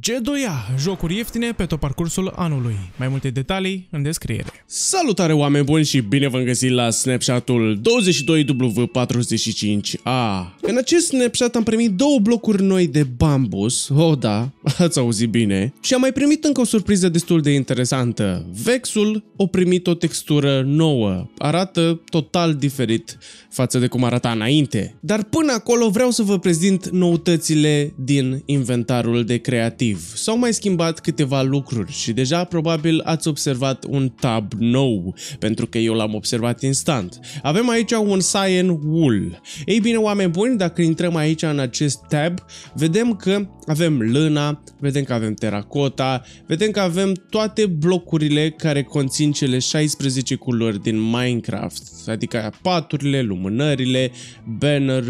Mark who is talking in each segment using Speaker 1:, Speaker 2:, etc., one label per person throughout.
Speaker 1: G2A, jocuri ieftine pe tot parcursul anului. Mai multe detalii în descriere.
Speaker 2: Salutare oameni buni și bine v-am găsit la Snapchat-ul 22W45A. În acest Snapchat am primit două blocuri noi de bambus, oh da, ați auzit bine, și am mai primit încă o surpriză destul de interesantă. Vexul a primit o textură nouă, arată total diferit față de cum arata înainte. Dar până acolo vreau să vă prezint noutățile din inventarul de creativ activ. S-au mai schimbat câteva lucruri și deja probabil ați observat un tab nou, pentru că eu l-am observat instant. Avem aici un cyan wool. Ei bine, oameni buni, dacă intrăm aici în acest tab, vedem că avem lâna, vedem că avem teracota, vedem că avem toate blocurile care conțin cele 16 culori din Minecraft, adică paturile, lumânările, banner,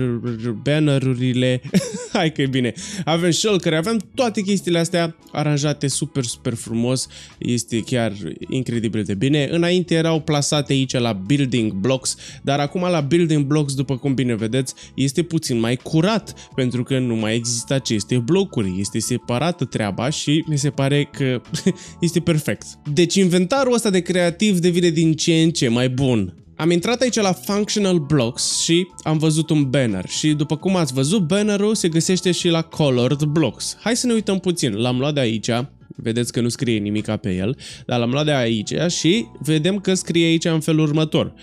Speaker 2: bannerurile, hai că e bine, avem shulker, avem toate chestiile astea aranjate super, super frumos, este chiar incredibil de bine. Înainte erau plasate aici la building blocks, dar acum la building blocks, după cum bine vedeți, este puțin mai curat, pentru că nu mai există aceste blocuri blocuri, este separată treaba și mi se pare că este perfect. Deci inventarul ăsta de creativ devine din ce în ce mai bun. Am intrat aici la Functional Blocks și am văzut un banner și după cum ați văzut, bannerul se găsește și la Colored Blocks. Hai să ne uităm puțin, l-am luat de aici, vedeți că nu scrie nimic pe el, dar l-am luat de aici și vedem că scrie aici în felul următor.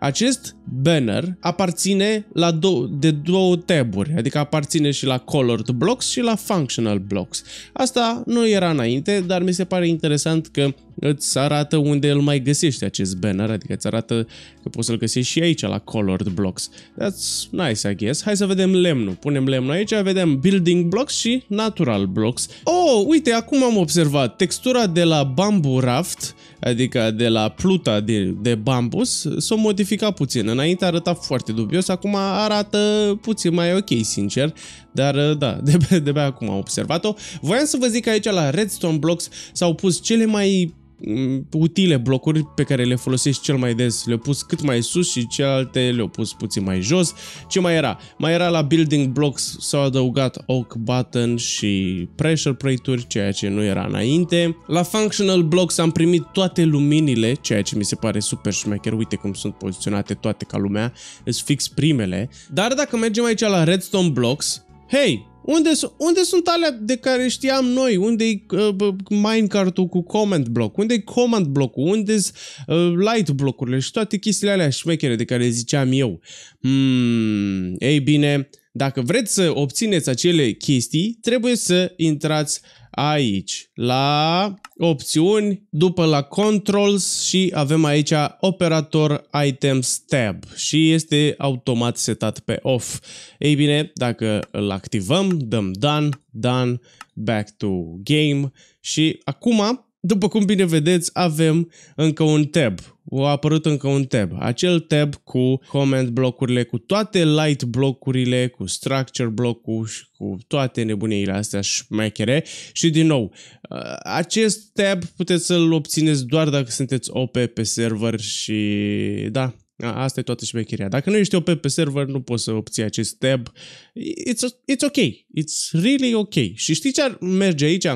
Speaker 2: Acest banner aparține la dou- de două taburi, adică aparține și la Colored Blocks și la Functional Blocks. Asta nu era înainte, dar mi se pare interesant că îți arată unde îl mai găsești acest banner, adică îți arată că poți să-l găsești și aici la Colored Blocks. That's nice, I guess. Hai să vedem lemnul. Punem lemnul aici, vedem Building Blocks și Natural Blocks. Oh, uite, acum am observat textura de la Bamboo Raft, adică de la pluta de, de bambus, s-a modificat puțin. Înainte arăta foarte dubios, acum arată puțin mai ok, sincer. Dar da, de, de, de acum am observat-o. Voiam să vă zic că aici la Redstone Blocks s-au pus cele mai Mm, utile blocuri pe care le folosești cel mai des. Le-au pus cât mai sus și celelalte le-au pus puțin mai jos. Ce mai era? Mai era la Building Blocks s-au adăugat Oak Button și Pressure Plate-uri, ceea ce nu era înainte. La Functional Blocks am primit toate luminile, ceea ce mi se pare super șmecher. Uite cum sunt poziționate toate ca lumea. Sunt fix primele. Dar dacă mergem aici la Redstone Blocks, Hei, unde, unde sunt alea de care știam noi? Unde-i uh, minecart-ul cu comment block? Unde-i command block-ul? Unde-s uh, light blocurile și toate chestiile alea șmechere de care ziceam eu? Hmm, ei bine, dacă vreți să obțineți acele chestii, trebuie să intrați aici, la opțiuni, după la controls și avem aici operator items tab și este automat setat pe off. Ei bine, dacă îl activăm, dăm done, done, back to game și acum după cum bine vedeți, avem încă un tab. A apărut încă un tab. Acel tab cu comment blocurile, cu toate light blocurile, cu structure blocul și cu toate nebuniile astea șmechere. Și din nou, acest tab puteți să-l obțineți doar dacă sunteți OP pe server și da, Asta e toată șmecheria. Dacă nu ești OP pe server, nu poți să obții acest tab. It's, it's ok. It's really ok. Și știi ce ar merge aici?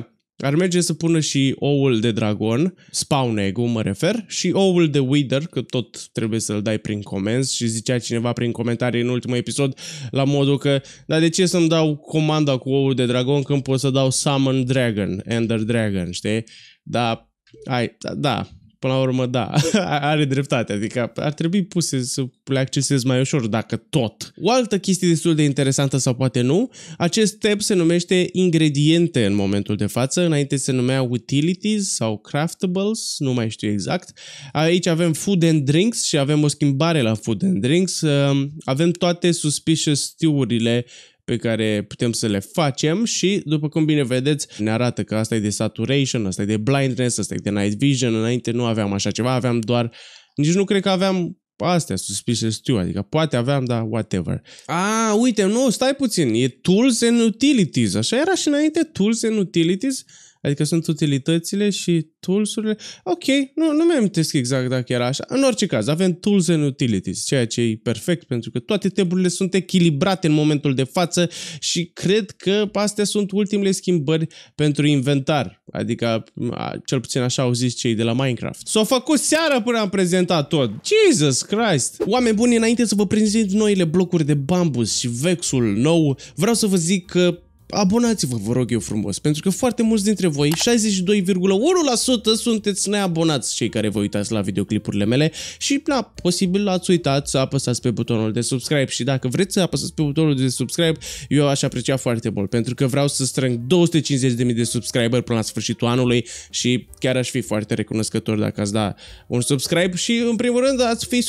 Speaker 2: Ar merge să pună și oul de dragon, spawn egg mă refer, și oul de wither, că tot trebuie să-l dai prin comenzi și zicea cineva prin comentarii în ultimul episod la modul că, dar de ce să-mi dau comanda cu oul de dragon când pot să dau summon dragon, ender dragon, știi? Da, ai, da, da, Până la urmă, da, are dreptate, adică ar trebui puse să le accesezi mai ușor, dacă tot. O altă chestie destul de interesantă sau poate nu, acest tab se numește ingrediente în momentul de față, înainte se numea utilities sau craftables, nu mai știu exact. Aici avem food and drinks și avem o schimbare la food and drinks, avem toate suspicious stew-urile pe care putem să le facem și, după cum bine vedeți, ne arată că asta e de saturation, asta e de blindness, asta e de night vision, înainte nu aveam așa ceva, aveam doar, nici nu cred că aveam astea, suspicious stew, adică poate aveam, dar whatever. A, uite, nu, stai puțin, e tools and utilities, așa era și înainte, tools and utilities, Adică sunt utilitățile și tools-urile. Ok, nu, nu mi amintesc exact dacă era așa. În orice caz, avem tools and utilities, ceea ce e perfect pentru că toate taburile sunt echilibrate în momentul de față și cred că astea sunt ultimele schimbări pentru inventar. Adică, cel puțin așa au zis cei de la Minecraft. S-au făcut seara până am prezentat tot. Jesus Christ! Oameni buni, înainte să vă prezint noile blocuri de bambus și vexul nou, vreau să vă zic că abonați-vă, vă rog eu frumos, pentru că foarte mulți dintre voi, 62,1% sunteți neabonați cei care vă uitați la videoclipurile mele. Și, na, posibil ați uitat să apăsați pe butonul de subscribe și dacă vreți să apăsați pe butonul de subscribe, eu aș aprecia foarte mult, pentru că vreau să strâng 250.000 de subscriber până la sfârșitul anului și chiar aș fi foarte recunoscător dacă ați da un subscribe și, în primul rând, ați fi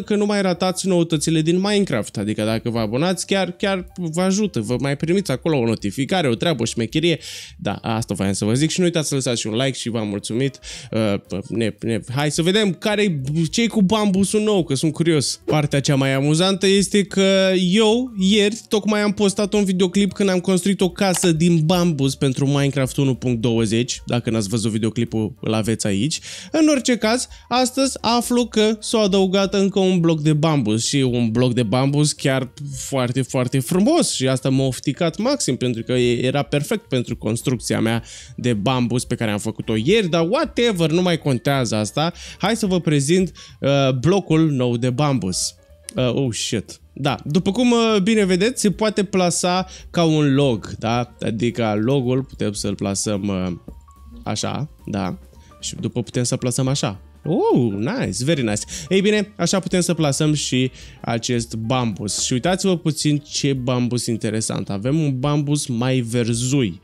Speaker 2: 100% că nu mai ratați noutățile din Minecraft, adică dacă vă abonați, chiar, chiar vă ajută, vă mai primiți acolo o notificare, o treabă, o șmecherie. Da, asta voiam să vă zic și nu uitați să lăsați și un like și v-am mulțumit. Uh, ne, ne, hai să vedem care ce cu bambusul nou, că sunt curios. Partea cea mai amuzantă este că eu ieri tocmai am postat un videoclip când am construit o casă din bambus pentru Minecraft 1.20. Dacă n-ați văzut videoclipul, îl aveți aici. În orice caz, astăzi aflu că s-a adăugat încă un bloc de bambus și un bloc de bambus chiar foarte, foarte frumos și asta m-a ofticat maxim pentru că era perfect pentru construcția mea de bambus pe care am făcut-o ieri, dar whatever, nu mai contează asta. Hai să vă prezint uh, blocul nou de bambus. Uh, oh shit. Da, după cum uh, bine vedeți, se poate plasa ca un log, da? Adică logul putem să-l plasăm uh, așa, da? Și după putem să plasăm așa. Oh, nice, very nice. Ei bine, așa putem să plasăm și acest bambus. Și uitați-vă puțin ce bambus interesant. Avem un bambus mai verzui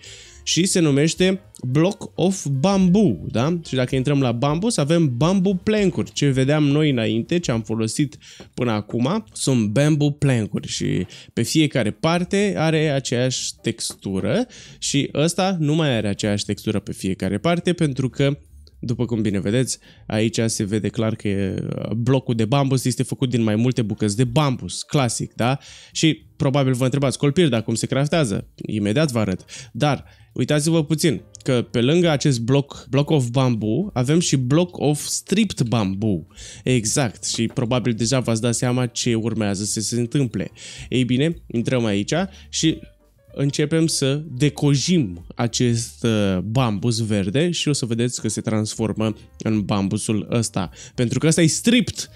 Speaker 2: și se numește Block of Bamboo, da? Și dacă intrăm la bambus, avem bamboo plank-uri. Ce vedeam noi înainte, ce am folosit până acum, sunt bamboo plank-uri și pe fiecare parte are aceeași textură și ăsta nu mai are aceeași textură pe fiecare parte pentru că după cum bine vedeți, aici se vede clar că blocul de bambus este făcut din mai multe bucăți de bambus, clasic, da? Și probabil vă întrebați, colpir, dar cum se craftează? Imediat vă arăt. Dar uitați-vă puțin că pe lângă acest bloc, block of bamboo, avem și block of stripped bamboo. Exact, și probabil deja v-ați dat seama ce urmează să se întâmple. Ei bine, intrăm aici și începem să decojim acest uh, bambus verde și o să vedeți că se transformă în bambusul ăsta. Pentru că ăsta e stripped.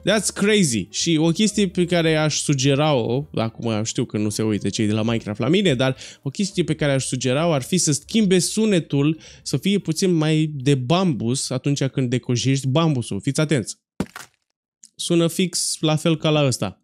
Speaker 2: That's crazy. Și o chestie pe care aș sugera-o, acum știu că nu se uită cei de la Minecraft la mine, dar o chestie pe care aș sugera-o ar fi să schimbe sunetul să fie puțin mai de bambus atunci când decojești bambusul. Fiți atenți. Sună fix la fel ca la ăsta.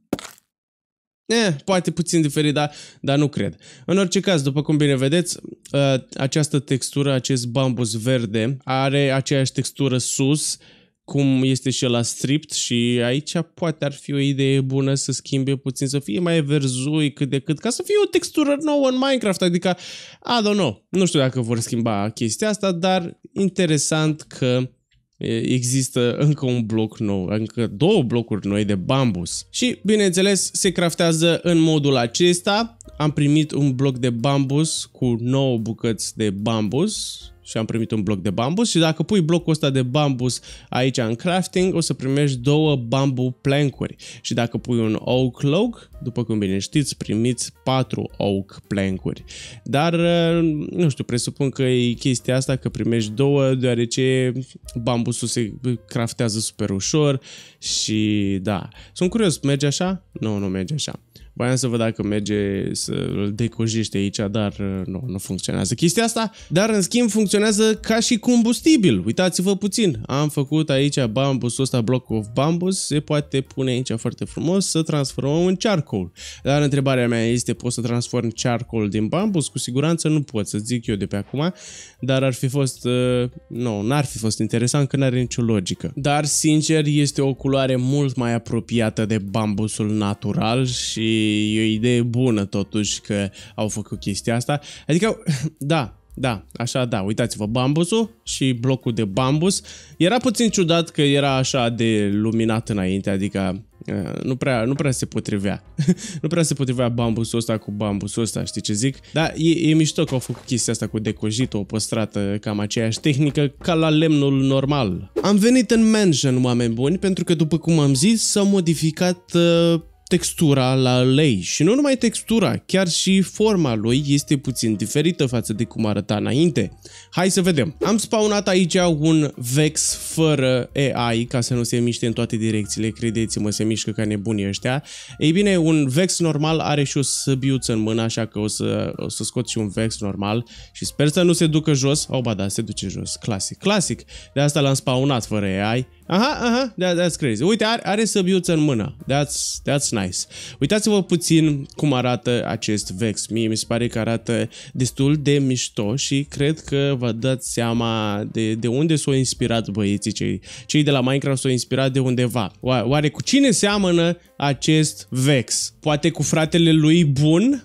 Speaker 2: Eh, poate puțin diferit, dar, dar nu cred. În orice caz, după cum bine vedeți, uh, această textură, acest bambus verde, are aceeași textură sus, cum este și la stript și aici poate ar fi o idee bună să schimbe puțin, să fie mai verzui cât de cât, ca să fie o textură nouă în Minecraft, adică, I don't know, nu știu dacă vor schimba chestia asta, dar interesant că există încă un bloc nou, încă două blocuri noi de bambus. Și, bineînțeles, se craftează în modul acesta. Am primit un bloc de bambus cu 9 bucăți de bambus și am primit un bloc de bambus și dacă pui blocul ăsta de bambus aici în crafting, o să primești două bamboo plankuri și dacă pui un oak log, după cum bine știți, primiți patru oak plankuri. Dar, uh, nu știu, presupun că e chestia asta că primești două, deoarece bambusul se craftează super ușor și da. Sunt curios, merge așa? Nu, nu merge așa. Voiam să văd dacă merge să îl decojește aici, dar uh, nu, nu funcționează chestia asta. Dar în schimb funcționează ca și combustibil. Uitați-vă puțin. Am făcut aici bambusul ăsta, block of bambus, se poate pune aici foarte frumos să transformăm în charcoal. Dar întrebarea mea este, pot să transform charcoal din bambus? Cu siguranță nu pot, să zic eu de pe acum, dar ar fi fost, uh, nu, n-ar fi fost interesant că n-are nicio logică. Dar, sincer, este o culoare mult mai apropiată de bambusul natural și e o idee bună totuși că au făcut chestia asta. Adică, da, da, așa da, uitați-vă, bambusul și blocul de bambus. Era puțin ciudat că era așa de luminat înainte, adică Uh, nu prea, nu prea se potrivea. nu prea se potrivea bambusul ăsta cu bambusul ăsta, știi ce zic? Dar e, e mișto că au făcut chestia asta cu decojit, o păstrată cam aceeași tehnică ca la lemnul normal. Am venit în mansion, oameni buni, pentru că după cum am zis, s-a modificat uh, textura la lei și nu numai textura, chiar și forma lui este puțin diferită față de cum arăta înainte. Hai să vedem. Am spawnat aici un Vex fără AI ca să nu se miște în toate direcțiile, credeți-mă, se mișcă ca nebunii ăștia. Ei bine, un Vex normal are și o săbiuță în mână, așa că o să, o să scot și un Vex normal și sper să nu se ducă jos. Oh, ba da, se duce jos. Clasic, clasic. De asta l-am spawnat fără AI. Aha, aha, that, that's crazy. Uite, are, are săbiuță în mână. That's, that's nice. Uitați-vă puțin cum arată acest Vex. Mie mi se pare că arată destul de mișto și cred că vă dați seama de, de unde s-au inspirat băieții cei, cei de la Minecraft s-au inspirat de undeva. Oare cu cine seamănă acest Vex? Poate cu fratele lui bun?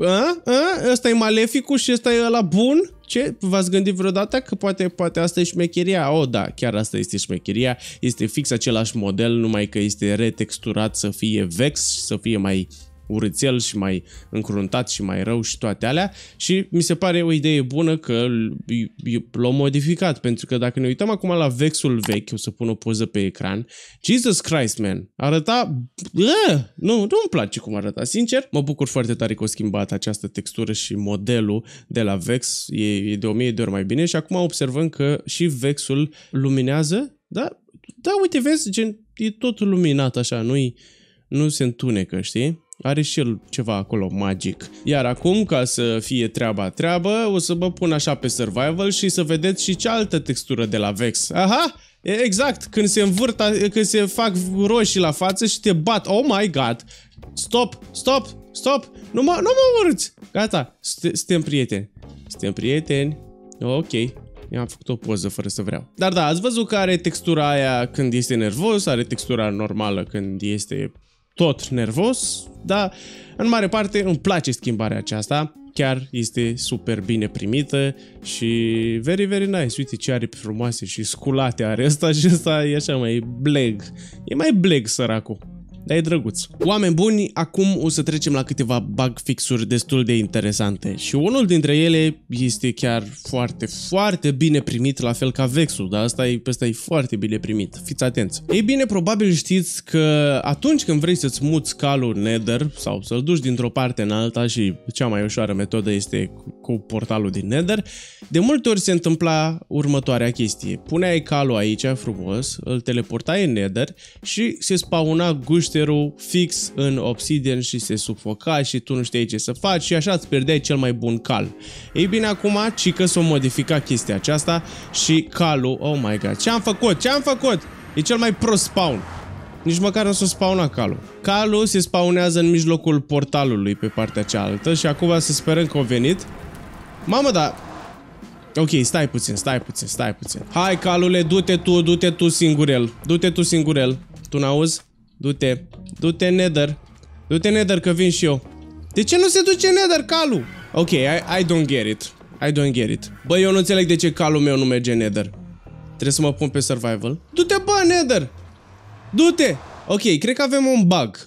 Speaker 2: A? A? Ăsta e maleficul și ăsta e ăla bun? Ce? V-ați gândit vreodată că poate, poate asta e șmecheria? Oh, da, chiar asta este șmecheria. Este fix același model, numai că este retexturat să fie vex, să fie mai urățel și mai încruntat și mai rău și toate alea și mi se pare o idee bună că l-au modificat pentru că dacă ne uităm acum la vexul vechi, o să pun o poză pe ecran, Jesus Christ, man, arăta... Uh, nu, nu-mi place cum arăta, sincer. Mă bucur foarte tare că au schimbat această textură și modelul de la Vex, e, e de o mie de ori mai bine și acum observăm că și Vexul luminează, da, da, uite, vezi, gen, e tot luminat așa, nu nu se întunecă, știi? Are și el ceva acolo magic. Iar acum, ca să fie treaba treabă, o să mă pun așa pe survival și să vedeți și cealaltă textură de la Vex. Aha! Exact, când se învârta, când se fac roșii la față și te bat. Oh my god! Stop, stop, stop! Nu mă, nu mă urâți! Gata, suntem prieteni. Suntem prieteni. Ok. I-am făcut o poză fără să vreau. Dar da, ați văzut că are textura aia când este nervos, are textura normală când este tot nervos, dar în mare parte îmi place schimbarea aceasta. Chiar este super bine primită și very, very nice. Uite ce are pe frumoase și sculate are ăsta și ăsta e așa mai bleg. E mai bleg săracul dar e drăguț. Oameni buni, acum o să trecem la câteva bug fixuri destul de interesante și unul dintre ele este chiar foarte, foarte bine primit, la fel ca Vexul, dar asta e, ăsta e foarte bine primit. Fiți atenți. Ei bine, probabil știți că atunci când vrei să-ți muți calul Nether sau să-l duci dintr-o parte în alta și cea mai ușoară metodă este cu portalul din Nether, de multe ori se întâmpla următoarea chestie. Puneai calul aici frumos, îl teleportai în Nether și se spauna guște monsterul fix în obsidian și se sufoca și tu nu știai ce să faci și așa îți pierdeai cel mai bun cal. Ei bine, acum Cică s-a modificat chestia aceasta și calul, oh my god, ce am făcut? Ce am făcut? E cel mai pro spawn. Nici măcar nu s-a spawnat calul. Calul se spawnează în mijlocul portalului pe partea cealaltă și acum să sperăm că a venit. Mamă, dar... Ok, stai puțin, stai puțin, stai puțin. Hai, calule, du-te tu, du-te tu singurel. Du-te tu singurel. Tu n-auzi? Du-te. Du-te nether. Du-te nether că vin și eu. De ce nu se duce nether calul? Ok, I, I don't get it. I don't get it. Bă, eu nu înțeleg de ce calul meu nu merge nether. Trebuie să mă pun pe survival. Du-te, bă, nether! Du-te! Ok, cred că avem un bug.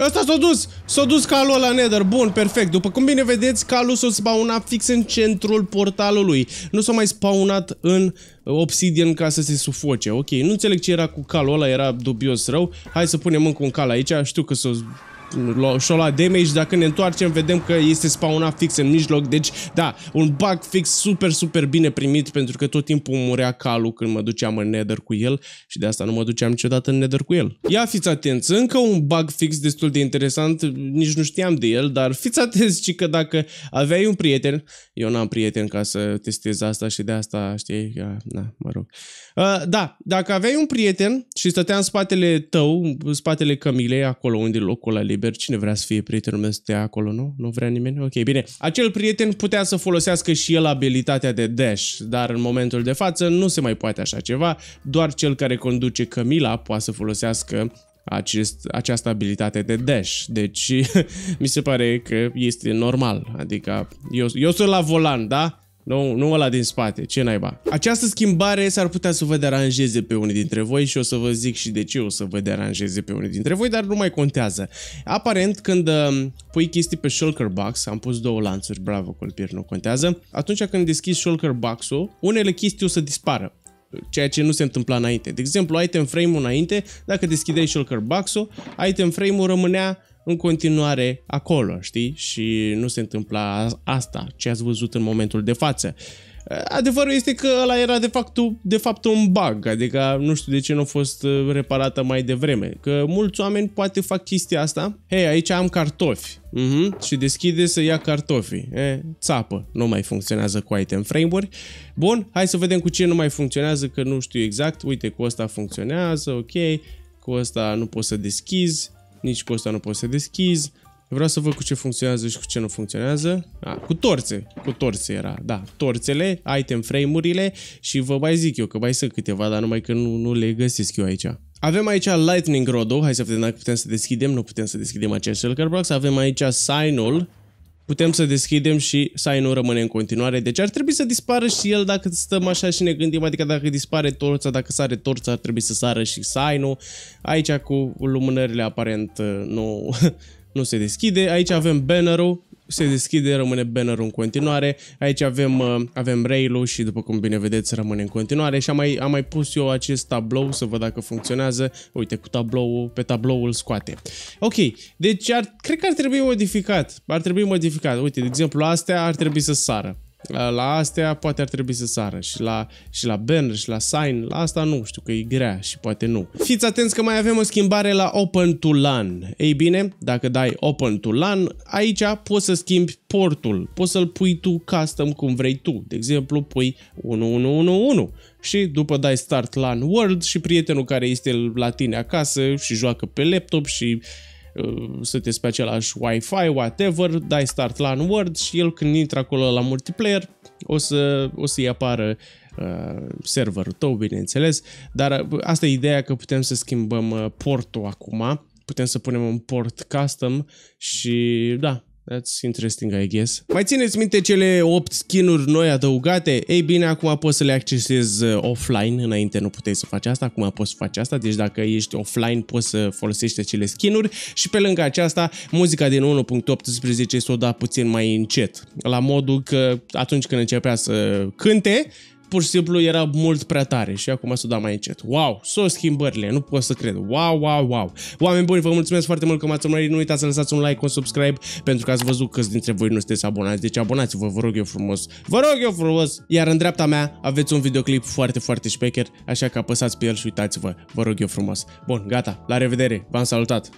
Speaker 2: Ăsta s-a dus! S-a dus calul la nether. Bun, perfect. După cum bine vedeți, calul s-a spawnat fix în centrul portalului. Nu s-a mai spawnat în obsidian ca să se sufoce. Ok, nu înțeleg ce era cu calul ăla, era dubios rău. Hai să punem încă un cal aici. Știu că s-a și-o la damage, dacă ne întoarcem vedem că este spawnat fix în mijloc, deci da, un bug fix super, super bine primit pentru că tot timpul murea calul când mă duceam în nether cu el și de asta nu mă duceam niciodată în nether cu el. Ia fiți atenți, încă un bug fix destul de interesant, nici nu știam de el, dar fiți atenți ci că dacă aveai un prieten, eu n-am prieten ca să testez asta și de asta, știi, na, mă rog. Uh, da, dacă aveai un prieten și stătea în spatele tău, în spatele cămilei, acolo unde e locul ăla liber, cine vrea să fie prietenul meu să stea acolo, nu? Nu vrea nimeni? Ok, bine. Acel prieten putea să folosească și el abilitatea de dash, dar în momentul de față nu se mai poate așa ceva, doar cel care conduce cămila poate să folosească acest, această abilitate de dash. Deci mi se pare că este normal. Adică eu, eu sunt la volan, da? Nu, nu ăla din spate, ce naiba. Această schimbare s-ar putea să vă deranjeze pe unii dintre voi și o să vă zic și de ce o să vă deranjeze pe unii dintre voi, dar nu mai contează. Aparent, când uh, pui chestii pe shulker box, am pus două lanțuri, bravo Colpier, nu contează, atunci când deschizi shulker box-ul, unele chestii o să dispară ceea ce nu se întâmpla înainte. De exemplu, item frame-ul înainte, dacă deschideai shulker box-ul, item frame-ul rămânea în continuare acolo, știi? Și nu se întâmpla asta, ce ați văzut în momentul de față. Adevărul este că ăla era de fapt, de fapt un bug, adică nu știu de ce nu a fost uh, reparată mai devreme, că mulți oameni poate fac chestia asta. Hei, aici am cartofi uh-huh. și deschide să ia cartofii. E, țapă, nu mai funcționează cu item frame-uri. Bun, hai să vedem cu ce nu mai funcționează, că nu știu exact. Uite, cu ăsta funcționează, ok, cu ăsta nu poți să deschizi, nici cu ăsta nu poți să deschizi. Vreau să văd cu ce funcționează și cu ce nu funcționează. A, cu torțe. Cu torțe era, da. Torțele, item frame-urile și vă mai zic eu că mai sunt câteva, dar numai că nu, nu le găsesc eu aici. Avem aici Lightning rod hai să vedem dacă putem să deschidem, nu putem să deschidem acest shulker box. Avem aici sign-ul, putem să deschidem și sign-ul rămâne în continuare. Deci ar trebui să dispară și el dacă stăm așa și ne gândim, adică dacă dispare torța, dacă sare torța, ar trebui să sară și sign-ul. Aici cu lumânările aparent nu, nu se deschide. Aici avem banner-ul, se deschide, rămâne banner-ul în continuare. Aici avem, uh, avem rail-ul și după cum bine vedeți rămâne în continuare și am mai, am mai pus eu acest tablou să văd dacă funcționează. Uite, cu tablou pe tablou îl scoate. Ok, deci ar, cred că ar trebui modificat. Ar trebui modificat. Uite, de exemplu, astea ar trebui să sară. La astea poate ar trebui să sară și la, și la banner și la sign, la asta nu știu că e grea și poate nu. Fiți atenți că mai avem o schimbare la Open to LAN. Ei bine, dacă dai Open to LAN, aici poți să schimbi portul, poți să-l pui tu custom cum vrei tu. De exemplu, pui 1111 și după dai Start LAN World și prietenul care este la tine acasă și joacă pe laptop și Uh, sunteți pe același Wi-Fi, whatever, dai start LAN Word și el când intră acolo la multiplayer o, să, o să-i apară uh, serverul tău, bineînțeles, dar uh, asta e ideea că putem să schimbăm uh, portul acum, putem să punem un port custom și da, That's interesting, I guess. Mai țineți minte cele 8 skin-uri noi adăugate? Ei bine, acum poți să le accesezi uh, offline, înainte nu puteai să faci asta, acum poți să faci asta, deci dacă ești offline poți să folosești acele skin-uri și pe lângă aceasta, muzica din 1.18 s-o da puțin mai încet, la modul că atunci când începea să cânte, pur și simplu era mult prea tare și acum s-o da mai încet. Wow, s-o schimbările, nu pot să cred. Wow, wow, wow. Oameni buni, vă mulțumesc foarte mult că m-ați urmărit. Nu uitați să lăsați un like, un subscribe, pentru că ați văzut câți dintre voi nu sunteți abonați. Deci abonați-vă, vă rog eu frumos. Vă rog eu frumos! Iar în dreapta mea aveți un videoclip foarte, foarte șpecher, așa că apăsați pe el și uitați-vă. Vă rog eu frumos. Bun, gata, la revedere, v-am salutat!